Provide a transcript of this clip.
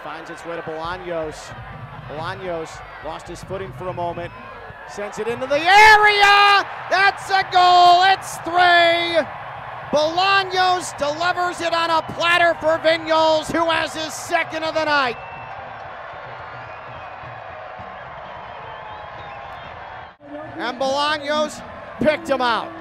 Finds its way to Bolaños. Bolaños lost his footing for a moment. Sends it into the area. That's a goal. It's three. Bolaños delivers it on a platter for Vinyals, who has his second of the night. And Bolaños picked him out.